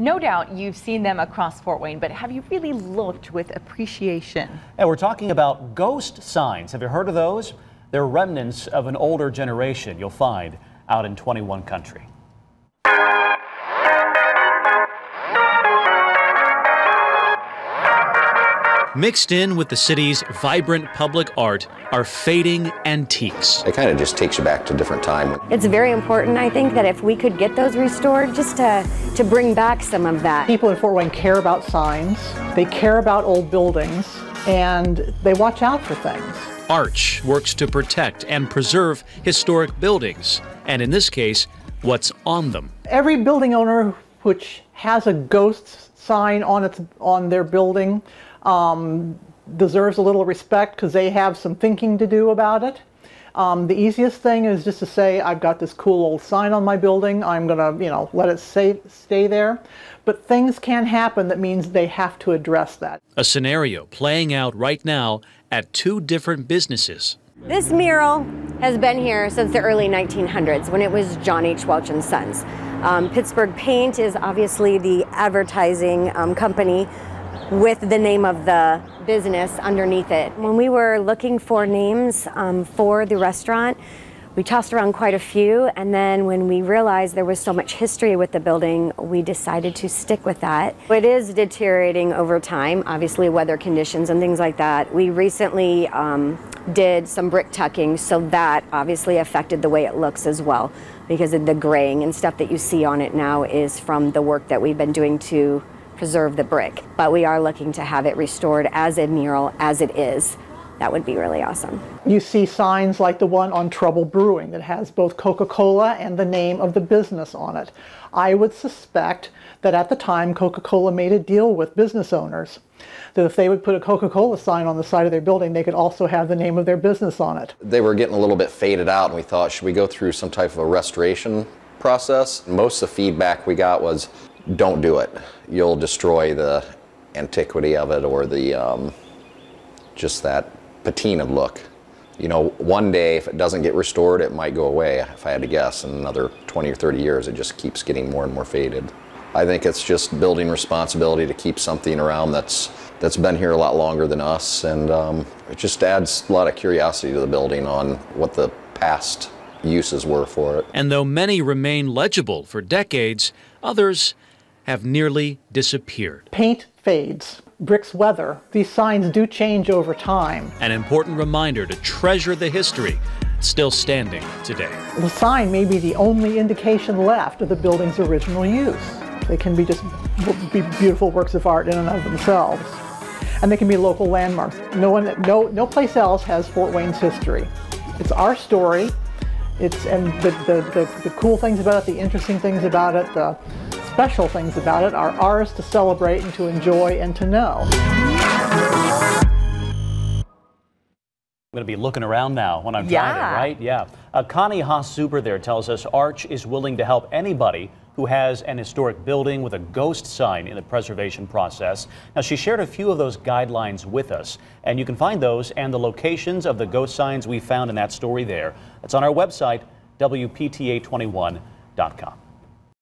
No doubt you've seen them across Fort Wayne, but have you really looked with appreciation? And we're talking about ghost signs. Have you heard of those? They're remnants of an older generation you'll find out in 21 country. Mixed in with the city's vibrant public art are fading antiques. It kind of just takes you back to a different time. It's very important, I think, that if we could get those restored, just to, to bring back some of that. People in Fort Wayne care about signs, they care about old buildings, and they watch out for things. Arch works to protect and preserve historic buildings, and in this case, what's on them. Every building owner which has a ghost sign on its on their building um, deserves a little respect because they have some thinking to do about it. Um, the easiest thing is just to say, I've got this cool old sign on my building. I'm going to, you know, let it stay, stay there. But things can happen that means they have to address that. A scenario playing out right now at two different businesses. This mural has been here since the early 1900s when it was John H. Welch and Sons. Um, Pittsburgh Paint is obviously the advertising um, company with the name of the business underneath it. When we were looking for names um, for the restaurant, we tossed around quite a few, and then when we realized there was so much history with the building, we decided to stick with that. It is deteriorating over time, obviously, weather conditions and things like that. We recently um, did some brick tucking, so that obviously affected the way it looks as well, because of the graying and stuff that you see on it now is from the work that we've been doing to preserve the brick, but we are looking to have it restored as a mural as it is. That would be really awesome. You see signs like the one on Trubble Brewing that has both Coca-Cola and the name of the business on it. I would suspect that at the time Coca-Cola made a deal with business owners that if they would put a Coca-Cola sign on the side of their building, they could also have the name of their business on it. They were getting a little bit faded out and we thought, should we go through some type of a restoration process? Most of the feedback we got was, don't do it. You'll destroy the antiquity of it or the um, just that patina look. You know, one day if it doesn't get restored, it might go away. If I had to guess, in another 20 or 30 years, it just keeps getting more and more faded. I think it's just building responsibility to keep something around that's that's been here a lot longer than us, and um, it just adds a lot of curiosity to the building on what the past uses were for it. And though many remain legible for decades, others have nearly disappeared. Paint fades, bricks weather. These signs do change over time. An important reminder to treasure the history still standing today. The sign may be the only indication left of the building's original use. They can be just be beautiful works of art in and of themselves. And they can be local landmarks. No one, no, no place else has Fort Wayne's history. It's our story. It's and the, the, the, the cool things about it, the interesting things about it, the special things about it are ours to celebrate and to enjoy and to know. I'm going to be looking around now when I'm Yeah. driving, right? Yeah. Uh, Connie Haas-Zuber there tells us Arch is willing to help anybody who has an historic building with a ghost sign in the preservation process. Now, she shared a few of those guidelines with us, and you can find those and the locations of the ghost signs we found in that story there. It's on our website, WPTA21.com.